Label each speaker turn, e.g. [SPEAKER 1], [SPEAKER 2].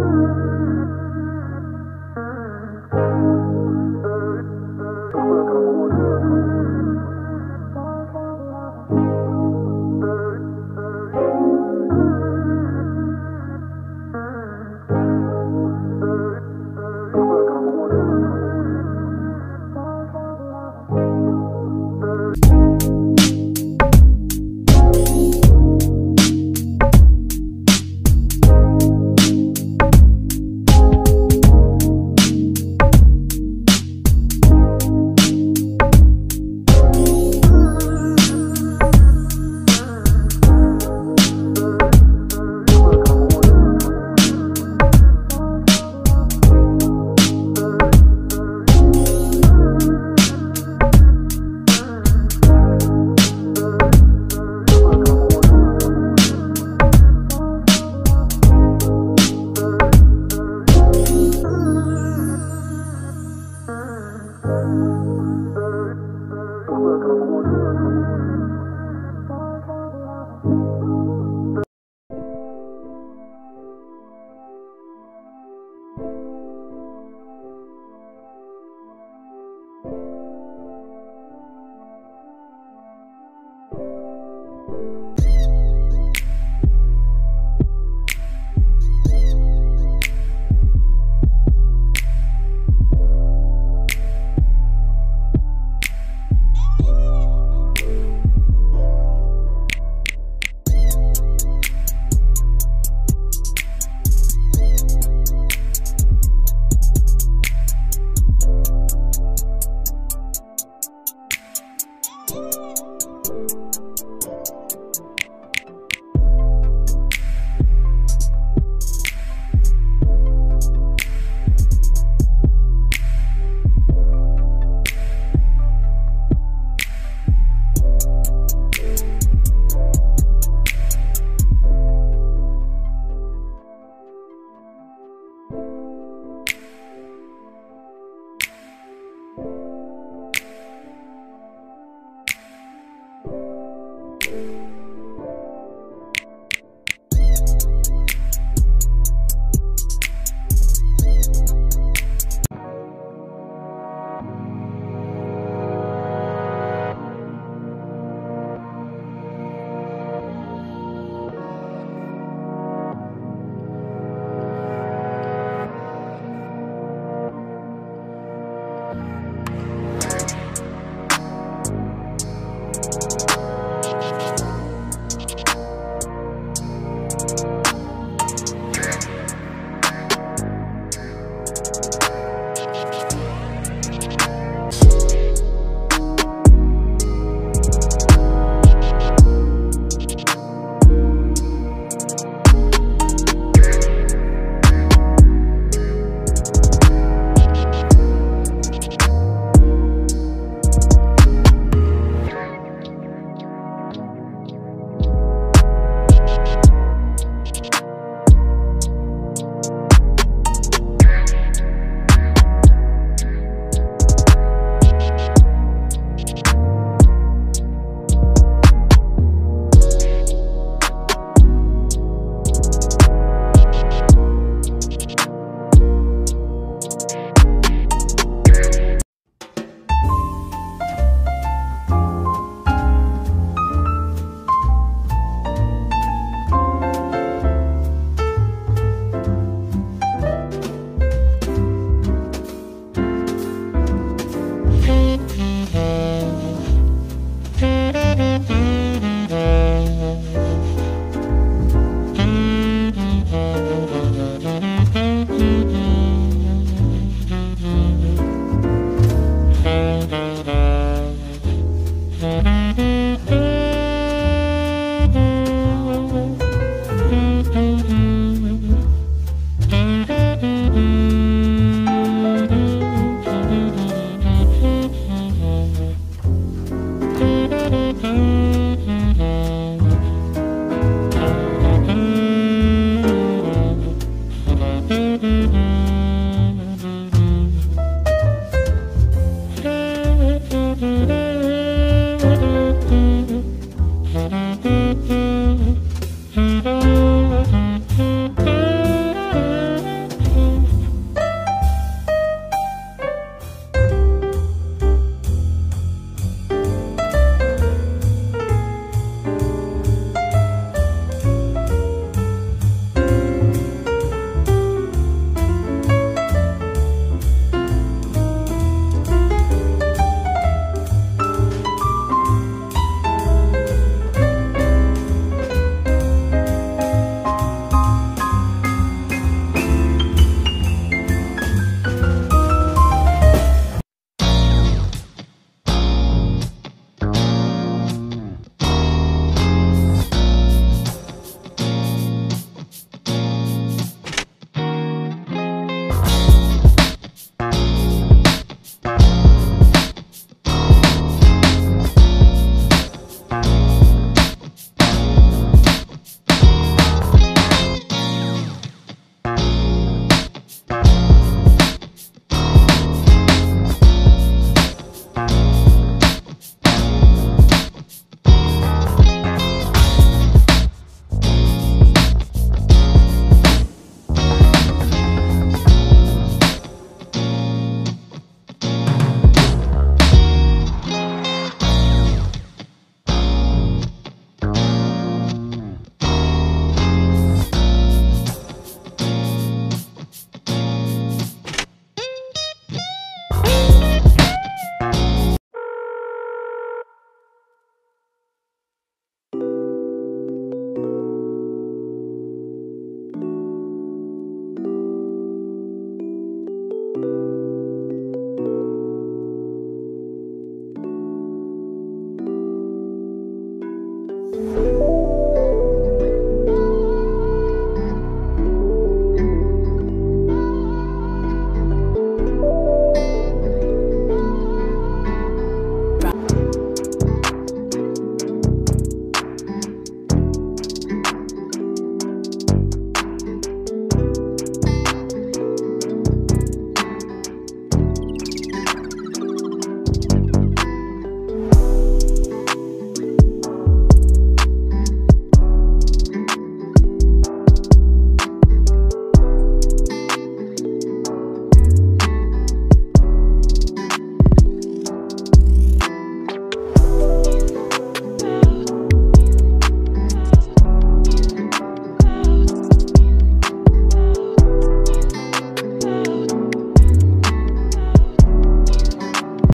[SPEAKER 1] Mm-hmm.